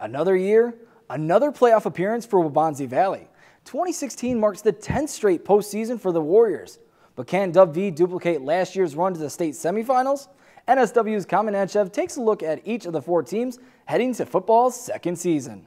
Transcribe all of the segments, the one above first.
Another year, another playoff appearance for Waubonsie Valley. 2016 marks the 10th straight postseason for the Warriors. But can Dub V duplicate last year's run to the state semifinals? NSW's Kamen Entchev takes a look at each of the four teams heading to football's second season.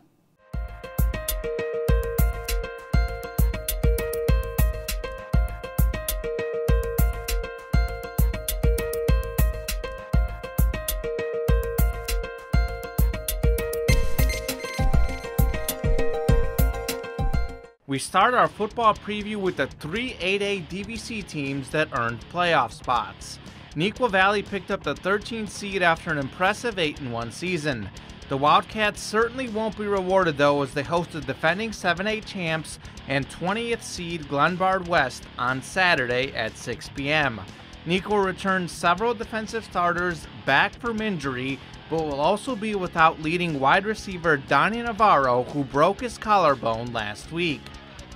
We start our football preview with the three 8A DVC teams that earned playoff spots. Neuqua Valley picked up the 13th seed after an impressive 8-1 season. The Wildcats certainly won't be rewarded though as they hosted defending 7A champs and 20th seed Glenbard West on Saturday at 6 p.m. Neuqua returned several defensive starters back from injury, but will also be without leading wide receiver Donnie Navarro, who broke his collarbone last week.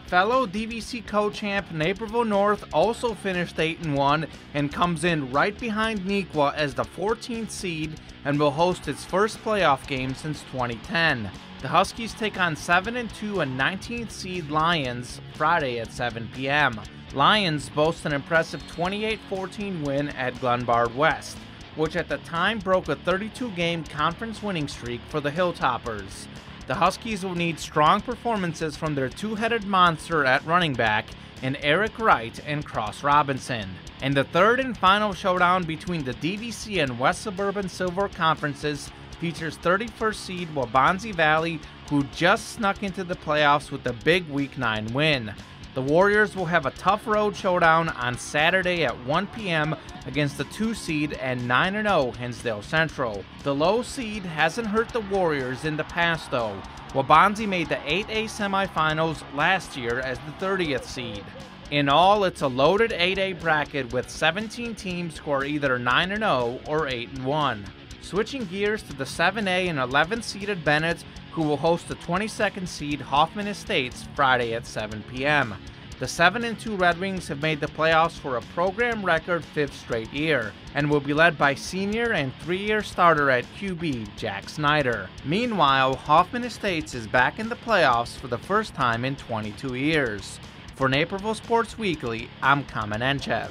Fellow DVC co-champ Naperville North also finished 8-1 and comes in right behind Neuqua as the 14th seed and will host its first playoff game since 2010. The Huskies take on 7-2 and 19th seed Lyons Friday at 7 p.m. Lyons boast an impressive 28-14 win at Glenbard West, which at the time broke a 32-game conference winning streak for the Hilltoppers. The Huskies will need strong performances from their two headed monster at running back and Eric Wright and Cross Robinson. And the third and final showdown between the DVC and West Suburban Silver Conferences features 31st seed Waubonsie Valley, who just snuck into the playoffs with a big Week 9 win. The Warriors will have a tough road showdown on Saturday at 1 p.m. against the 2 seed and 9 0 Hinsdale Central. The low seed hasn't hurt the Warriors in the past though. Waubonsie made the 8A semifinals last year as the 30th seed. In all, it's a loaded 8A bracket with 17 teams who are either 9 0 or 8 1. Switching gears to the 7A and 11th seeded Benet who will host the 22nd seed Hoffman Estates Friday at 7 p.m. The 7 and 2 Red Wings have made the playoffs for a program record fifth straight year and will be led by senior and three year starter at QB Jack Snyder. Meanwhile, Hoffman Estates is back in the playoffs for the first time in 22 years. For Naperville Sports Weekly, I'm Kamen Entchev.